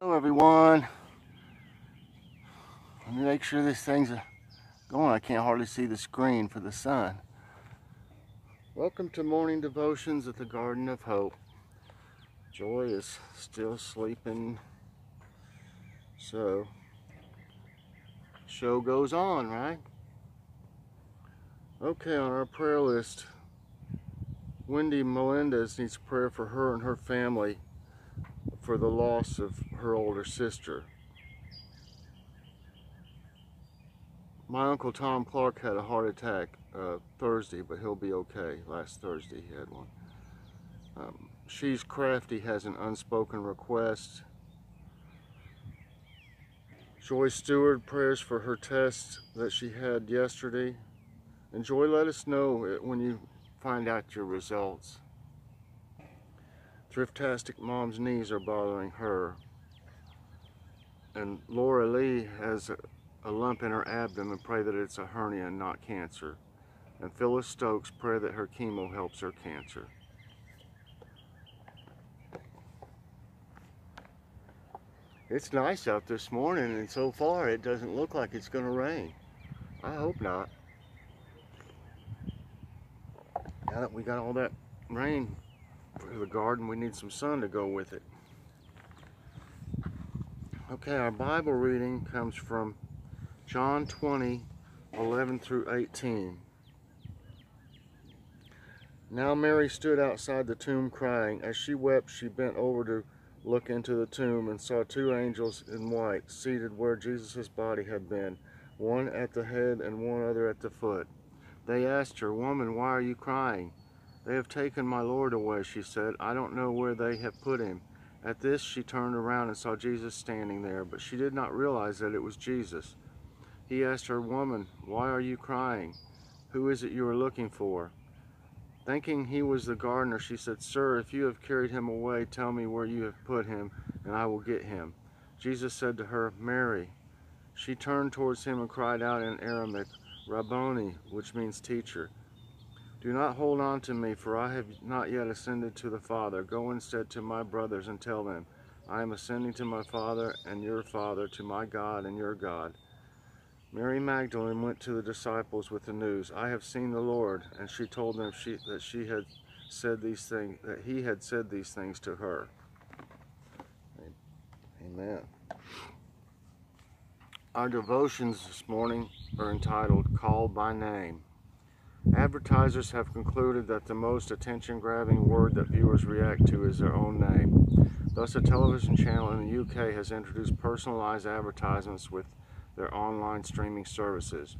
Hello everyone. Let me make sure this thing's going. I can't hardly see the screen for the sun. Welcome to morning devotions at the Garden of Hope. Joy is still sleeping. So, show goes on, right? Okay, on our prayer list, Wendy Melendez needs prayer for her and her family for the loss of her older sister. My uncle Tom Clark had a heart attack uh, Thursday, but he'll be okay. Last Thursday he had one. Um, She's Crafty has an unspoken request. Joy Stewart prayers for her test that she had yesterday. And Joy, let us know when you find out your results. Thriftastic Mom's knees are bothering her. And Laura Lee has a, a lump in her abdomen. And pray that it's a hernia and not cancer. And Phyllis Stokes, pray that her chemo helps her cancer. It's nice out this morning and so far it doesn't look like it's going to rain. I hope not. Now that we got all that rain for the garden, we need some sun to go with it. Okay, our Bible reading comes from John 20, 11 through 18. Now Mary stood outside the tomb crying. As she wept, she bent over to look into the tomb and saw two angels in white seated where Jesus' body had been, one at the head and one other at the foot. They asked her, Woman, why are you crying? They have taken my Lord away, she said. I don't know where they have put him. At this, she turned around and saw Jesus standing there, but she did not realize that it was Jesus. He asked her, Woman, why are you crying? Who is it you are looking for? Thinking he was the gardener, she said, Sir, if you have carried him away, tell me where you have put him, and I will get him. Jesus said to her, Mary. She turned towards him and cried out in Aramaic, Rabboni, which means teacher. Do not hold on to me, for I have not yet ascended to the Father. Go instead to my brothers and tell them, I am ascending to my Father and your Father, to my God and your God. Mary Magdalene went to the disciples with the news, I have seen the Lord, and she told them she, that she had said these things, that he had said these things to her. Amen. Our devotions this morning are entitled Called by Name. Advertisers have concluded that the most attention-grabbing word that viewers react to is their own name. Thus, a television channel in the UK has introduced personalized advertisements with their online streaming services.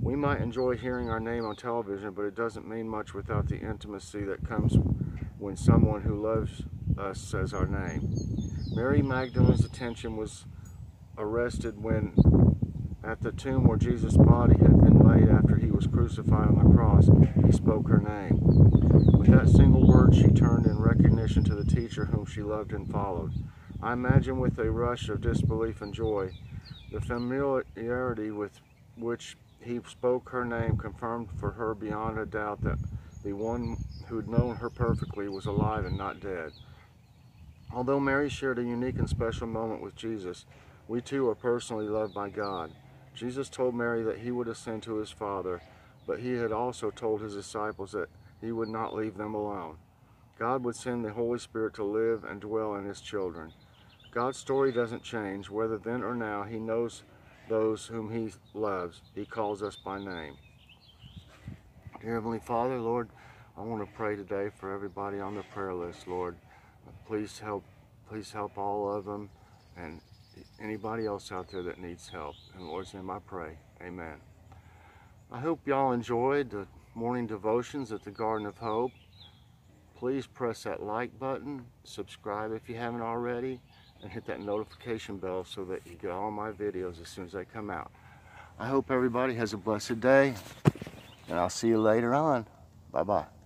We might enjoy hearing our name on television, but it doesn't mean much without the intimacy that comes when someone who loves us says our name. Mary Magdalene's attention was arrested when at the tomb where Jesus' body had been laid after he was crucified on the cross, he spoke her name. With that single word, she turned in recognition to the teacher whom she loved and followed. I imagine with a rush of disbelief and joy, the familiarity with which he spoke her name confirmed for her beyond a doubt that the one who had known her perfectly was alive and not dead. Although Mary shared a unique and special moment with Jesus, we too are personally loved by God. Jesus told Mary that he would ascend to his Father, but he had also told his disciples that he would not leave them alone. God would send the Holy Spirit to live and dwell in his children. God's story doesn't change. Whether then or now, he knows those whom he loves. He calls us by name. Dear Heavenly Father, Lord, I want to pray today for everybody on the prayer list, Lord. Please help, please help all of them and anybody else out there that needs help. In the Lord's name I pray. Amen. I hope y'all enjoyed the morning devotions at the Garden of Hope. Please press that like button, subscribe if you haven't already, and hit that notification bell so that you get all my videos as soon as they come out. I hope everybody has a blessed day, and I'll see you later on. Bye-bye.